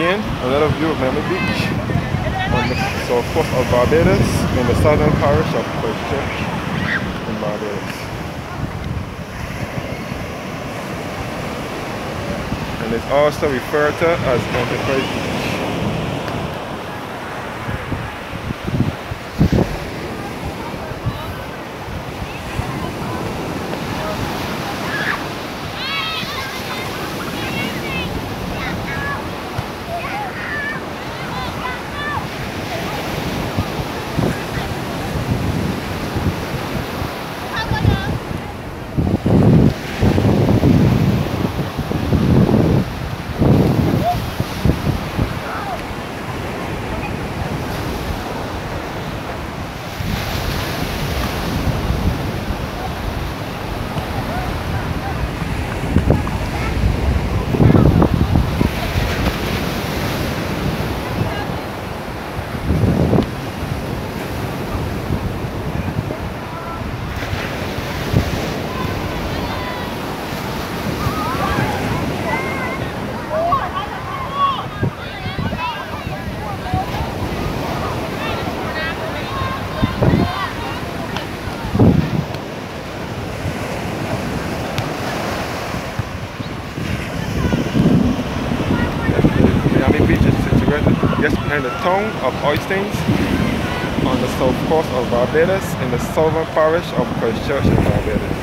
Again, another view of Miami Beach on the south coast of Barbados in the southern parish of Christchurch in Barbados. And it's also referred to as Enterprise Beach. Miami Beach is situated just behind the town of Oistins on the south coast of Barbados in the southern parish of Christchurch in Barbados.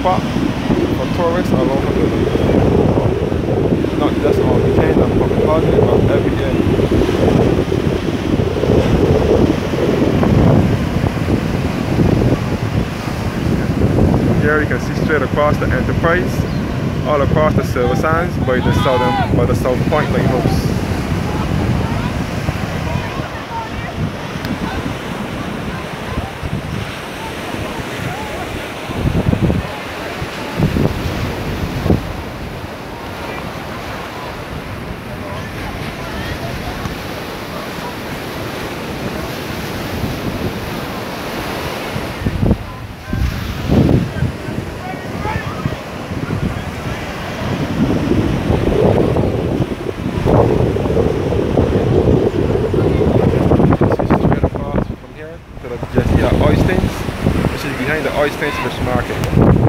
Spot for tourists over the world. Not just on weekends and public holidays, but every year. Here you can see straight across the Enterprise, all across the Silver Sands by the southern, by the South Point Lighthouse. See straight across from here to the just here Oistins, is behind the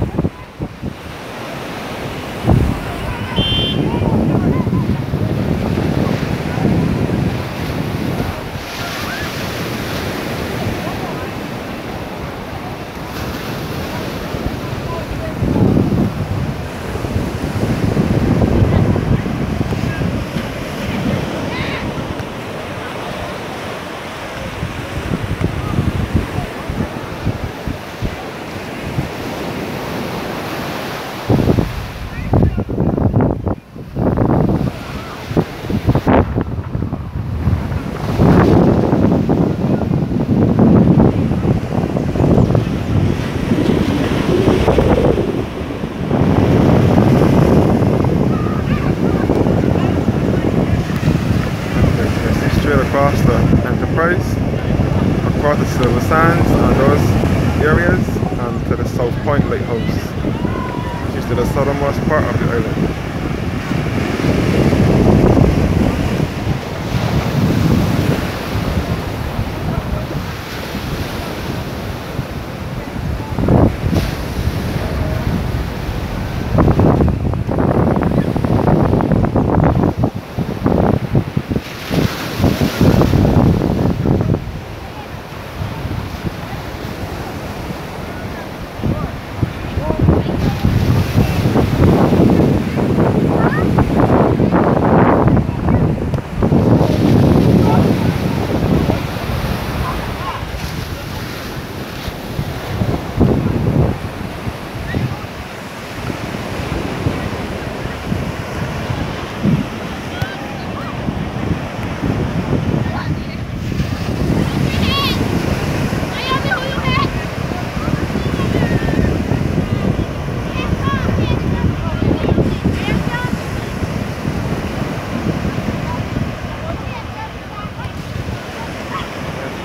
across the Enterprise, across the Silver Sands and those areas, and to the South Point Lighthouse, which is to the southernmost part of the island.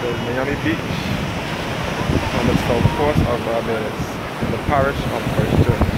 the Miami Beach on the south coast of Barbados in the parish of Christchurch.